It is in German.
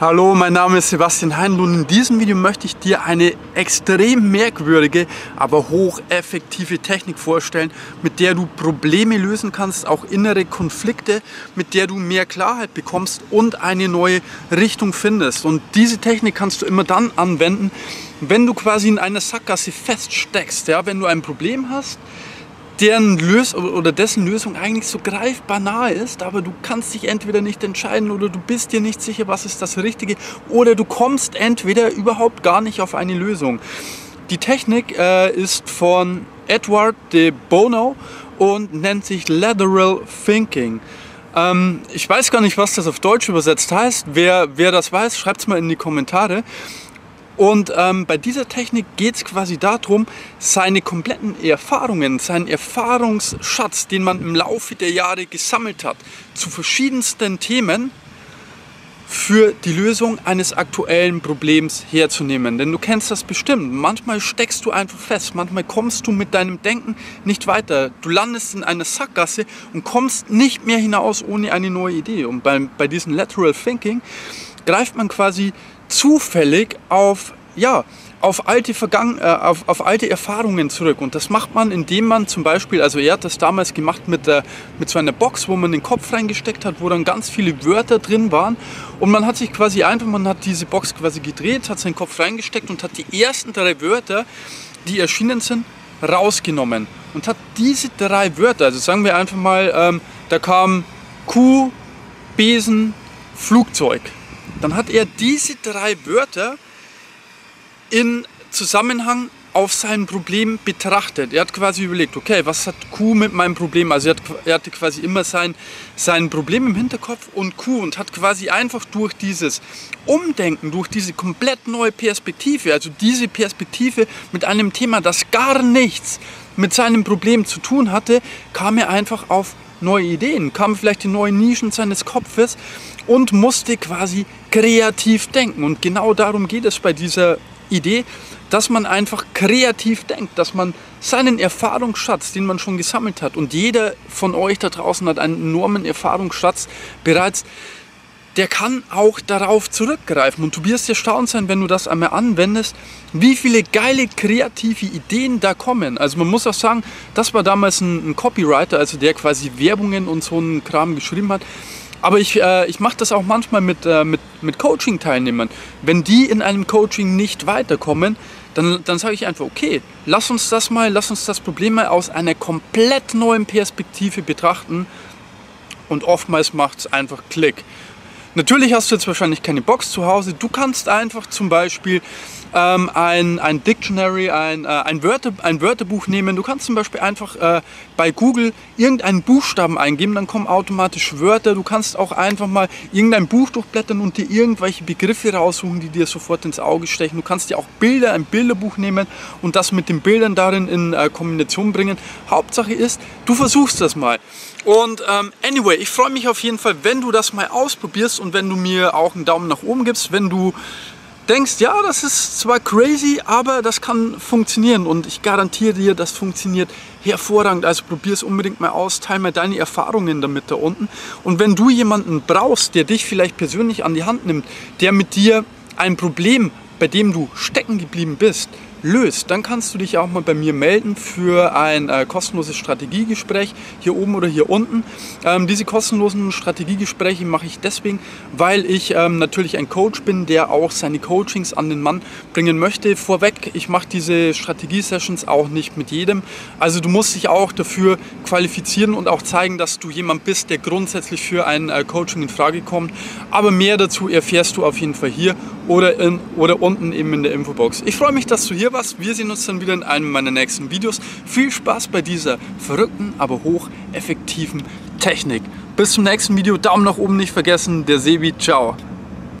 Hallo, mein Name ist Sebastian Heinl und in diesem Video möchte ich dir eine extrem merkwürdige, aber hocheffektive Technik vorstellen, mit der du Probleme lösen kannst, auch innere Konflikte, mit der du mehr Klarheit bekommst und eine neue Richtung findest. Und diese Technik kannst du immer dann anwenden, wenn du quasi in einer Sackgasse feststeckst, ja, wenn du ein Problem hast, deren Lös oder dessen Lösung eigentlich so greifbar nahe ist, aber du kannst dich entweder nicht entscheiden oder du bist dir nicht sicher, was ist das Richtige oder du kommst entweder überhaupt gar nicht auf eine Lösung. Die Technik äh, ist von Edward de Bono und nennt sich Lateral Thinking. Ähm, ich weiß gar nicht, was das auf Deutsch übersetzt heißt. Wer, wer das weiß, schreibt es mal in die Kommentare. Und ähm, bei dieser Technik geht es quasi darum, seine kompletten Erfahrungen, seinen Erfahrungsschatz, den man im Laufe der Jahre gesammelt hat, zu verschiedensten Themen für die Lösung eines aktuellen Problems herzunehmen. Denn du kennst das bestimmt. Manchmal steckst du einfach fest, manchmal kommst du mit deinem Denken nicht weiter. Du landest in einer Sackgasse und kommst nicht mehr hinaus ohne eine neue Idee. Und bei, bei diesem Lateral Thinking greift man quasi zufällig auf, ja, auf alte, Vergangen äh, auf, auf alte Erfahrungen zurück. Und das macht man, indem man zum Beispiel, also er hat das damals gemacht mit, der, mit so einer Box, wo man den Kopf reingesteckt hat, wo dann ganz viele Wörter drin waren. Und man hat sich quasi einfach, man hat diese Box quasi gedreht, hat seinen Kopf reingesteckt und hat die ersten drei Wörter, die erschienen sind, rausgenommen. Und hat diese drei Wörter, also sagen wir einfach mal, ähm, da kam Kuh, Besen, Flugzeug dann hat er diese drei Wörter in Zusammenhang auf sein Problem betrachtet. Er hat quasi überlegt, okay, was hat Q mit meinem Problem? Also er, hat, er hatte quasi immer sein, sein Problem im Hinterkopf und Q und hat quasi einfach durch dieses Umdenken, durch diese komplett neue Perspektive, also diese Perspektive mit einem Thema, das gar nichts mit seinem Problem zu tun hatte, kam er einfach auf neue Ideen, kam vielleicht in neue Nischen seines Kopfes und musste quasi kreativ denken. Und genau darum geht es bei dieser Idee, dass man einfach kreativ denkt, dass man seinen Erfahrungsschatz, den man schon gesammelt hat, und jeder von euch da draußen hat einen enormen Erfahrungsschatz bereits, der kann auch darauf zurückgreifen. Und du wirst erstaunt sein, wenn du das einmal anwendest, wie viele geile kreative Ideen da kommen. Also man muss auch sagen, das war damals ein, ein Copywriter, also der quasi Werbungen und so einen Kram geschrieben hat. Aber ich, äh, ich mache das auch manchmal mit, äh, mit, mit Coaching-Teilnehmern. Wenn die in einem Coaching nicht weiterkommen, dann, dann sage ich einfach, okay, lass uns das mal, lass uns das Problem mal aus einer komplett neuen Perspektive betrachten. Und oftmals macht es einfach Klick. Natürlich hast du jetzt wahrscheinlich keine Box zu Hause. Du kannst einfach zum Beispiel ähm, ein, ein Dictionary, ein, äh, ein, Wörter, ein Wörterbuch nehmen. Du kannst zum Beispiel einfach äh, bei Google irgendeinen Buchstaben eingeben, dann kommen automatisch Wörter. Du kannst auch einfach mal irgendein Buch durchblättern und dir irgendwelche Begriffe raussuchen, die dir sofort ins Auge stechen. Du kannst dir auch Bilder, ein Bilderbuch nehmen und das mit den Bildern darin in äh, Kombination bringen. Hauptsache ist, du versuchst das mal. Und ähm, anyway, ich freue mich auf jeden Fall, wenn du das mal ausprobierst und wenn du mir auch einen Daumen nach oben gibst, wenn du denkst, ja, das ist zwar crazy, aber das kann funktionieren und ich garantiere dir, das funktioniert hervorragend. Also probier es unbedingt mal aus, teile mal deine Erfahrungen damit da unten. Und wenn du jemanden brauchst, der dich vielleicht persönlich an die Hand nimmt, der mit dir ein Problem, bei dem du stecken geblieben bist, löst, dann kannst du dich auch mal bei mir melden für ein äh, kostenloses Strategiegespräch, hier oben oder hier unten. Ähm, diese kostenlosen Strategiegespräche mache ich deswegen, weil ich ähm, natürlich ein Coach bin, der auch seine Coachings an den Mann bringen möchte. Vorweg, ich mache diese Strategie-Sessions auch nicht mit jedem. Also du musst dich auch dafür qualifizieren und auch zeigen, dass du jemand bist, der grundsätzlich für ein äh, Coaching in Frage kommt. Aber mehr dazu erfährst du auf jeden Fall hier oder, in, oder unten eben in der Infobox. Ich freue mich, dass du hier warst. Wir sehen uns dann wieder in einem meiner nächsten Videos. Viel Spaß bei dieser verrückten, aber hocheffektiven Technik. Bis zum nächsten Video. Daumen nach oben nicht vergessen. Der Sebi. Ciao.